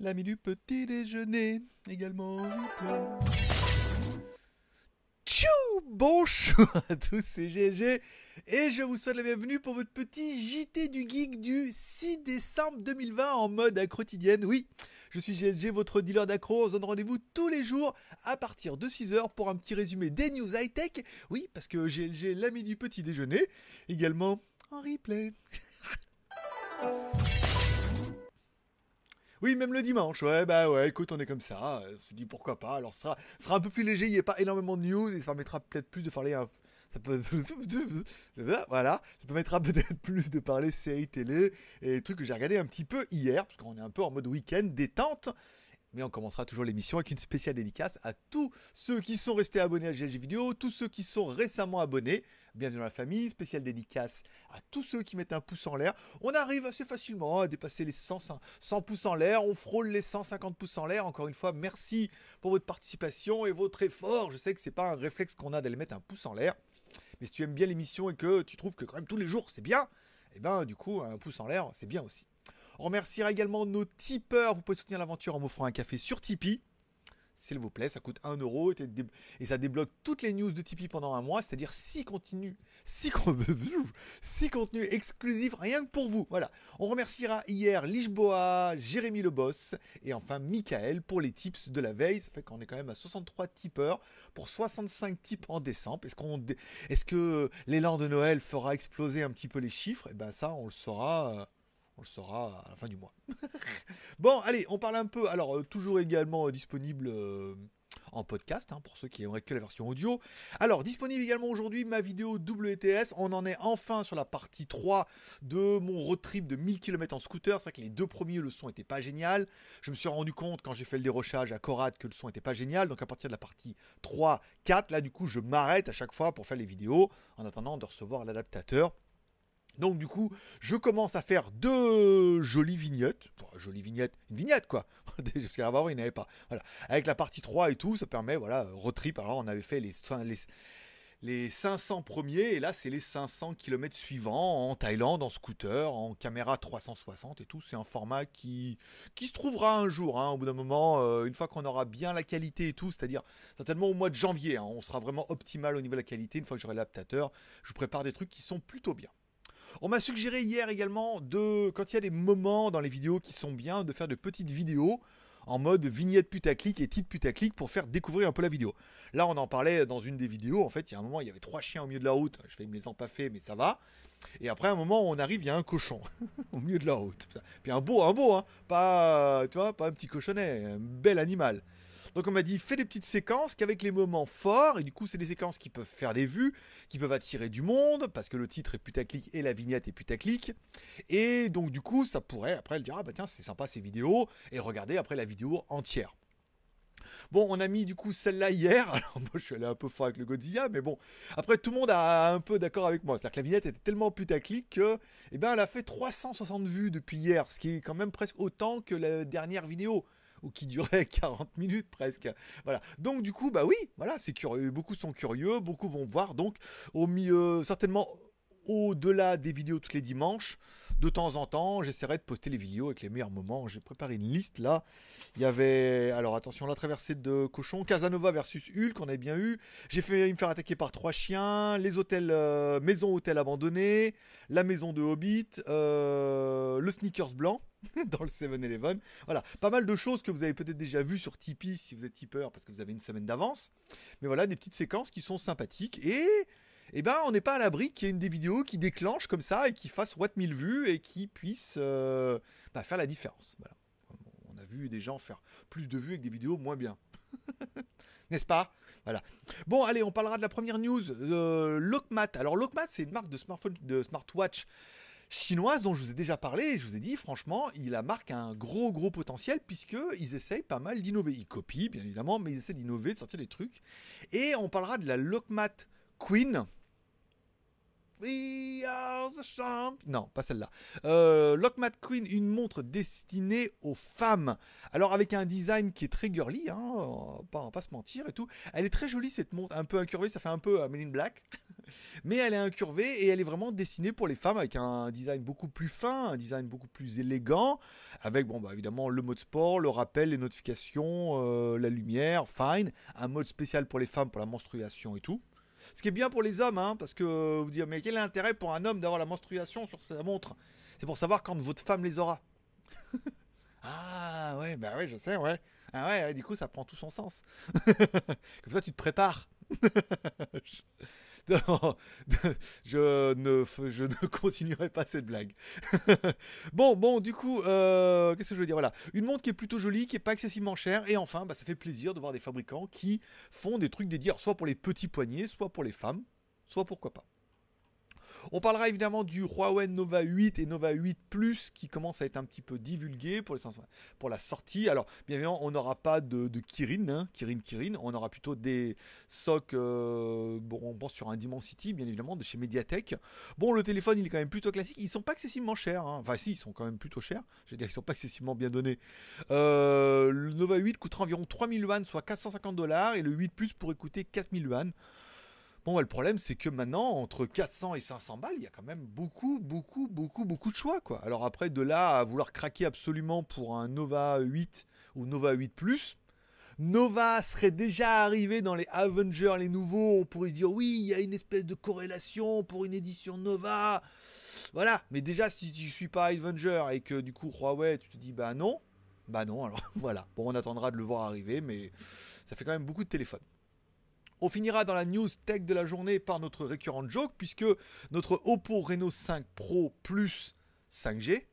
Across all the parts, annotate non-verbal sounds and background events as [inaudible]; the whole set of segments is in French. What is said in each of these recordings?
L'ami du petit déjeuner, également. Tchou Bonjour à tous, c'est GG et je vous souhaite la bienvenue pour votre petit JT du Geek du 6 décembre 2020 en mode quotidienne. Oui, je suis GLG, votre dealer d'accro. On se donne rendez-vous tous les jours à partir de 6h pour un petit résumé des news high-tech. Oui, parce que GLG, l'ami du petit déjeuner, également en replay. [laughs] Oui, même le dimanche, ouais, bah ouais, écoute, on est comme ça, on s'est dit pourquoi pas, alors ce sera, sera un peu plus léger, il n'y a pas énormément de news, et ça permettra peut-être plus de parler un, ça [laughs] voilà ça permettra peut-être plus de parler séries télé et trucs que j'ai regardé un petit peu hier parce qu'on est un peu en mode week-end détente mais on commencera toujours l'émission avec une spéciale dédicace à tous ceux qui sont restés abonnés à GLG Vidéo, tous ceux qui sont récemment abonnés. Bienvenue dans la famille, spéciale dédicace à tous ceux qui mettent un pouce en l'air. On arrive assez facilement à dépasser les 100, 100 pouces en l'air, on frôle les 150 pouces en l'air. Encore une fois, merci pour votre participation et votre effort. Je sais que c'est pas un réflexe qu'on a d'aller mettre un pouce en l'air. Mais si tu aimes bien l'émission et que tu trouves que quand même tous les jours c'est bien, et eh ben du coup un pouce en l'air c'est bien aussi. On remerciera également nos tipeurs. Vous pouvez soutenir l'aventure en m'offrant un café sur Tipeee s'il vous plaît, ça coûte 1 euro et ça débloque toutes les news de Tipeee pendant un mois, c'est-à-dire 6 contenus, 6, [laughs] contenus exclusifs rien que pour vous. Voilà. On remerciera hier Lichboa, Jérémy Le Boss et enfin Michael pour les tips de la veille. Ça fait qu'on est quand même à 63 tipeurs pour 65 tips en décembre. Est-ce qu'on est-ce que l'élan de Noël fera exploser un petit peu les chiffres? Eh ben ça, on le saura euh, on le saura à la fin du mois. [laughs] bon, allez, on parle un peu. Alors, euh, toujours également euh, disponible euh, en podcast, hein, pour ceux qui aimeraient que la version audio. Alors, disponible également aujourd'hui ma vidéo WTS. On en est enfin sur la partie 3 de mon road trip de 1000 km en scooter. C'est vrai que les deux premiers, le son était pas génial. Je me suis rendu compte quand j'ai fait le dérochage à Corad que le son était pas génial. Donc, à partir de la partie 3, 4, là, du coup, je m'arrête à chaque fois pour faire les vidéos en attendant de recevoir l'adaptateur. Donc du coup, je commence à faire deux jolies vignettes. jolies vignettes, une vignette quoi. [laughs] Parce qu'avant, il n'y avait pas. Voilà. Avec la partie 3 et tout, ça permet, voilà, road trip. Alors on avait fait les, les, les 500 premiers et là c'est les 500 km suivants en Thaïlande, en scooter, en caméra 360 et tout. C'est un format qui, qui se trouvera un jour, hein, au bout d'un moment, euh, une fois qu'on aura bien la qualité et tout, c'est-à-dire certainement au mois de janvier. Hein, on sera vraiment optimal au niveau de la qualité. Une fois que j'aurai l'adaptateur, je prépare des trucs qui sont plutôt bien. On m'a suggéré hier également de, quand il y a des moments dans les vidéos qui sont bien, de faire de petites vidéos en mode vignette putaclic et titre putaclic pour faire découvrir un peu la vidéo. Là, on en parlait dans une des vidéos. En fait, il y a un moment, il y avait trois chiens au milieu de la route. Je vais me les empaffer, mais ça va. Et après, un moment, on arrive, il y a un cochon [laughs] au milieu de la route. Puis un beau, un beau, hein. Pas, tu pas un petit cochonnet, un bel animal. Donc on m'a dit fais des petites séquences qu'avec les moments forts, et du coup c'est des séquences qui peuvent faire des vues, qui peuvent attirer du monde, parce que le titre est putaclic et la vignette est putaclic. Et donc du coup ça pourrait après elle dire ah bah tiens c'est sympa ces vidéos, et regarder après la vidéo entière. Bon, on a mis du coup celle-là hier. [laughs] Alors moi je suis allé un peu fort avec le Godzilla, mais bon. Après tout le monde a un peu d'accord avec moi. C'est-à-dire que la vignette était tellement putaclic que, eh ben, elle a fait 360 vues depuis hier, ce qui est quand même presque autant que la dernière vidéo ou qui durait [laughs] 40 minutes presque. Voilà. Donc du coup, bah oui, voilà, c'est curieux. Beaucoup sont curieux, beaucoup vont voir. Donc au milieu, certainement au-delà des vidéos tous les dimanches, de temps en temps, j'essaierai de poster les vidéos avec les meilleurs moments. J'ai préparé une liste là. Il y avait, alors attention, la traversée de cochon, Casanova versus Hulk, on avait bien eu. J'ai fait me faire attaquer par trois chiens, les hôtels, euh, maison hôtel abandonné, la maison de Hobbit, euh, le sneakers blanc. [laughs] dans le 7-Eleven. Voilà, pas mal de choses que vous avez peut-être déjà vues sur Tipeee si vous êtes tipeur parce que vous avez une semaine d'avance. Mais voilà, des petites séquences qui sont sympathiques et eh ben, on n'est pas à l'abri qu'il y ait une des vidéos qui déclenche comme ça et qui fasse what 1000 vues et qui puisse euh, bah, faire la différence. On a vu des gens faire plus de vues avec des vidéos moins bien. [laughs] N'est-ce pas? Voilà. Bon, allez, on parlera de la première news. Euh. Alors, Lockmat, c'est une marque de smartphone, de smartwatch chinoise dont je vous ai déjà parlé je vous ai dit franchement il a marque un gros gros potentiel puisqu'ils essayent pas mal d'innover. Ils copient bien évidemment mais ils essaient d'innover, de sortir des trucs. Et on parlera de la Lockmat Queen. We are the champ. Non, pas celle-là. Euh, Lockmat Queen, une montre destinée aux femmes. Alors avec un design qui est très girly, hein, on va pas, se mentir et tout. Elle est très jolie cette montre, un peu incurvée, ça fait un peu Men in Black. [laughs] Mais elle est incurvée et elle est vraiment destinée pour les femmes avec un design beaucoup plus fin, un design beaucoup plus élégant, avec bon bah évidemment le mode sport, le rappel, les notifications, euh, la lumière, fine, un mode spécial pour les femmes pour la menstruation et tout. Ce qui est bien pour les hommes, hein, parce que vous dire, mais quel est l'intérêt pour un homme d'avoir la menstruation sur sa montre? C'est pour savoir quand votre femme les aura. [laughs] ah ouais, bah ouais, je sais, ouais. Ah ouais, du coup, ça prend tout son sens. [laughs] Comme ça, tu te prépares. [laughs] [laughs] je, ne, je ne [laughs] continuerai pas cette blague. [laughs] bon, bon, du coup, euh, qu'est-ce que je veux dire? Voilà, une montre qui est plutôt jolie, qui est pas excessivement chère, et enfin, bah, ça fait plaisir de voir des fabricants qui font des trucs dédiés, soit pour les petits poignets, soit pour les femmes, soit pourquoi pas. On parlera évidemment du Huawei Nova 8 et Nova 8 Plus qui commencent à être un petit peu divulgués pour, la sortie. Alors, bien évidemment, on n'aura pas de, Kirin, hein, Kirin, Kirin. On aura plutôt des SOC, euh, bon, on pense sur un Dimensity, bien évidemment, de chez Mediatek. Bon, le téléphone, il est quand même plutôt classique. Ils sont pas excessivement chers. Hein. Enfin, si, ils sont quand même plutôt chers. Je veux dire, ils sont pas excessivement bien donnés. Euh, le Nova 8 coûtera environ 3000 yuan, soit 450 dollars, et le 8 Plus pourrait coûter 4000 yuan. Bon, le problème, c'est que maintenant, entre 400 et 500 balles, il y a quand même beaucoup, beaucoup, beaucoup, beaucoup de choix, quoi. Alors après, de là à vouloir craquer absolument pour un Nova 8 ou Nova 8 Plus, Nova serait déjà arrivé dans les Avengers, les nouveaux. On pourrait se dire, oui, il y a une espèce de corrélation pour une édition Nova. Voilà, mais déjà, si je suis pas Avenger et que du coup, Huawei, tu te dis, bah non, bah non, alors [laughs] voilà. Bon, on attendra de le voir arriver, mais ça fait quand même beaucoup de téléphones. On finira dans la news tech de la journée par notre récurrent joke, puisque notre Oppo Reno 5 Pro Plus 5G,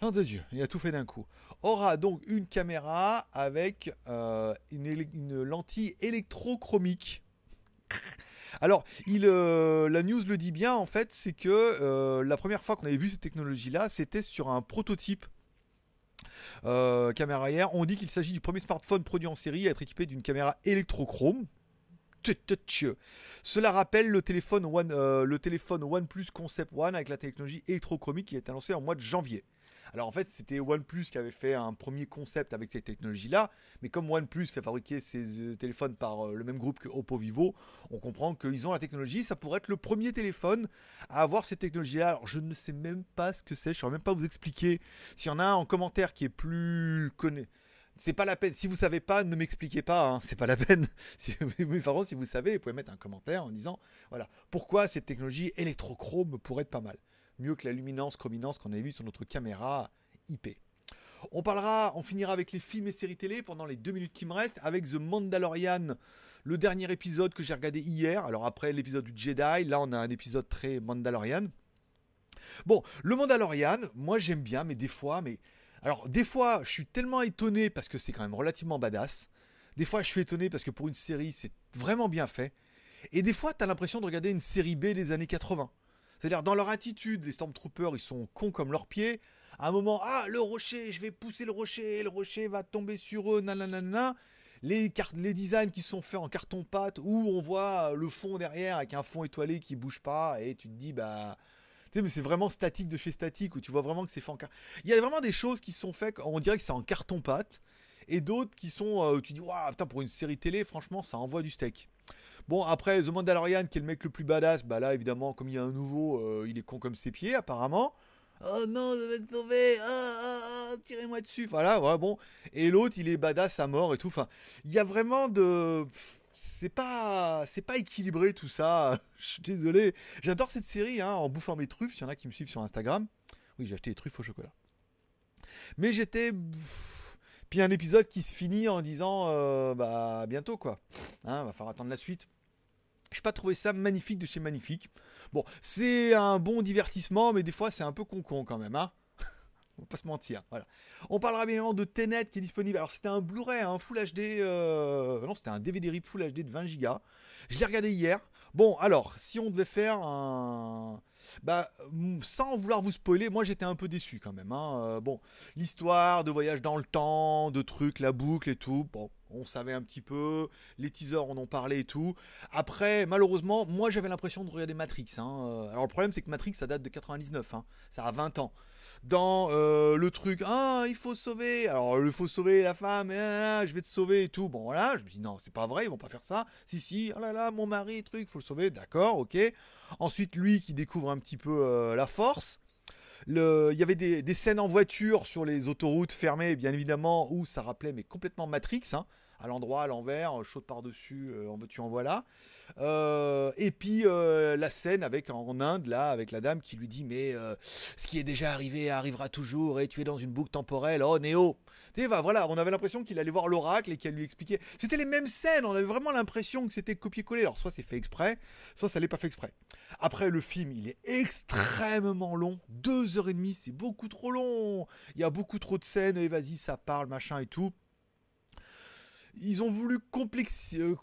Nom de Dieu, il a tout fait d'un coup. Aura donc une caméra avec euh, une, lentille électrochromique. [laughs] Alors, euh, la news le dit bien, en fait, c'est que euh, la première fois qu'on avait vu cette technologie-là, c'était sur un prototype euh, caméra arrière. On dit qu'il s'agit du premier smartphone produit en série à être équipé d'une caméra électrochrome. Cela rappelle le téléphone, One, euh, le téléphone OnePlus Concept One avec la technologie électrochromique qui a été annoncée en mois de janvier. Alors en fait, c'était OnePlus qui avait fait un premier concept avec cette technologie-là, mais comme OnePlus fait fabriquer ses euh, téléphones par euh, le même groupe que Oppo Vivo, on comprend qu'ils ont la technologie. Ça pourrait être le premier téléphone à avoir cette technologie-là. Alors je ne sais même pas ce que c'est, je ne saurais même pas vous expliquer. S'il y en a un en commentaire qui est plus connu c'est pas la peine. Si vous savez pas, ne m'expliquez pas. Hein. C'est pas la peine. [laughs] Si, mais par si vous savez, vous pouvez mettre un commentaire en disant voilà pourquoi cette technologie électrochrome pourrait être pas mal mieux que la luminance, chrominance qu'on avait vu sur notre caméra IP. On parlera, on finira avec les films et séries télé pendant les deux minutes qui me restent avec The Mandalorian, le dernier épisode que j'ai regardé hier. Alors après l'épisode du Jedi, là on a un épisode très Mandalorian. Bon, le Mandalorian, moi j'aime bien, mais des fois, mais alors des fois je suis tellement étonné parce que c'est quand même relativement badass. Des fois je suis étonné parce que pour une série c'est vraiment bien fait. Et des fois tu as l'impression de regarder une série B des années 80. C'est-à-dire, dans leur attitude, les Stormtroopers, ils sont cons comme leurs pieds. À un moment, ah, le rocher, je vais pousser le rocher, le rocher va tomber sur eux, nanana. Les, les designs qui sont faits en carton-pâte, où on voit le fond derrière avec un fond étoilé qui bouge pas, et tu te dis, bah. Tu sais, mais c'est vraiment statique de chez statique, où tu vois vraiment que c'est fait en carton. Il y a vraiment des choses qui sont faites, on dirait que c'est en carton-pâte, et d'autres qui sont, euh, tu dis, waouh, putain, pour une série télé, franchement, ça envoie du steak. Bon, après, The Mandalorian, qui est le mec le plus badass, bah là, évidemment, comme il y a un nouveau, euh, il est con comme ses pieds, apparemment. Oh non, je vais te sauver, oh, tirez-moi dessus. Voilà, ouais, bon. Et l'autre, il est badass à mort et tout. Enfin, il y a vraiment de. C'est pas, c'est pas équilibré tout ça. [laughs] Je suis désolé. J'adore cette série, hein, en bouffant mes truffes. Il y en a qui me suivent sur Instagram. Oui, j'ai acheté des truffes au chocolat. Mais j'étais. Puis un épisode qui se finit en disant euh, bah bientôt quoi. Hein, va falloir attendre la suite. Je n'ai pas trouvé ça magnifique de chez Magnifique. Bon, c'est un bon divertissement, mais des fois c'est un peu con-con quand même, hein [laughs] on va pas se mentir. Voilà. On parlera bien évidemment de Tenet qui est disponible. Alors c'était un Blu-ray, un Full HD, euh... non c'était un DVD RIP Full HD de 20 Go. Je l'ai regardé hier. Bon, alors si on devait faire un, bah, sans vouloir vous spoiler, moi j'étais un peu déçu quand même. Hein. Euh, bon, l'histoire de voyage dans le temps, de trucs, la boucle et tout. Bon, On savait un petit peu, les teasers en ont parlé et tout. Après, malheureusement, moi j'avais l'impression de regarder Matrix. Hein. Alors le problème c'est que Matrix ça date de 99, hein. ça a 20 ans dans euh, le truc ah il faut sauver alors il faut sauver la femme ah, je vais te sauver et tout bon voilà je me dis non c'est pas vrai ils vont pas faire ça si si oh là là mon mari truc faut le sauver d'accord ok ensuite lui qui découvre un petit peu euh, la force il y avait des, scènes en voiture sur les autoroutes fermées, bien évidemment, où ça rappelait mais complètement Matrix, hein, à l'endroit, à l'envers, chaude par-dessus, euh, en veux-tu, en voilà. Euh, et puis euh, la scène avec en Inde là avec la dame qui lui dit mais euh, ce qui est déjà arrivé arrivera toujours et tu es dans une boucle temporelle. Oh Néo. Tu voilà on avait l'impression qu'il allait voir l'oracle et qu'elle lui expliquait. C'était les mêmes scènes on avait vraiment l'impression que c'était copié-collé. Alors soit c'est fait exprès soit ça l'est pas fait exprès. Après le film il est extrêmement long. Deux heures et demie c'est beaucoup trop long. Il y a beaucoup trop de scènes et vas-y ça parle machin et tout ils ont voulu complexifier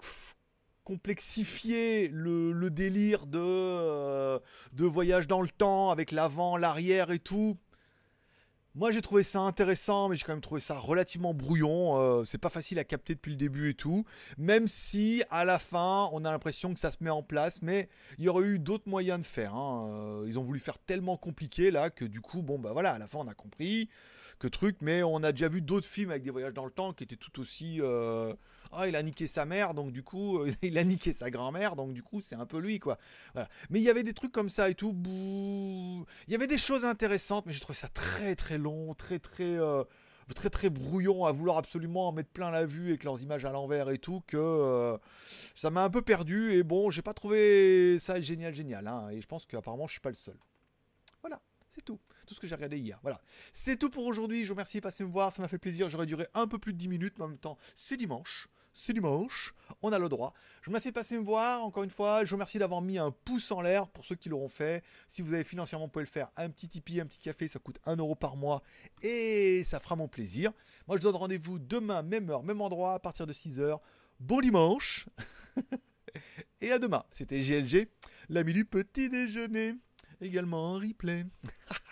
complexifier le, délire euh, de voyage dans le temps avec l'avant, l'arrière et tout. Moi j'ai trouvé ça intéressant, mais j'ai quand même trouvé ça relativement brouillon. Euh, c'est pas facile à capter depuis le début et tout. Même si à la fin on a l'impression que ça se met en place, mais il y aurait eu d'autres moyens de faire. Hein. Euh, ils ont voulu faire tellement compliqué là que du coup, bon bah voilà, à la fin on a compris que truc, mais on a déjà vu d'autres films avec des voyages dans le temps qui étaient tout aussi ah, il a niqué sa mère, donc du coup, euh, [laughs] il a niqué sa grand-mère, donc du coup, c'est un peu lui, quoi. Mais il y avait des trucs comme ça et tout. Il y avait des choses intéressantes, mais j'ai trouvé ça très très long, très très. Euh, très très brouillon à vouloir absolument en mettre plein la vue avec leurs images à l'envers et tout que euh, ça m'a un peu perdu et bon j'ai pas trouvé ça génial génial hein, et je pense qu'apparemment je suis pas le seul voilà c'est tout tout ce que j'ai regardé hier. Voilà. C'est tout pour aujourd'hui. Je vous remercie de passer me voir. Ça m'a fait plaisir. J'aurais duré un peu plus de 10 minutes, mais en même temps, c'est dimanche c'est dimanche, on a le droit. Je vous remercie de passer me voir, encore une fois, je vous remercie d'avoir mis un pouce en l'air pour ceux qui l'auront fait. Si vous avez financièrement, vous le faire, un petit Tipeee, un petit café, ça coûte 1 euro par mois et ça fera mon plaisir. Moi je vous donne rendez-vous demain, même heure, même endroit, à partir de 6h. Bon dimanche [laughs] et à demain. C'était GLG, l'ami du petit déjeuner, également en replay. [laughs]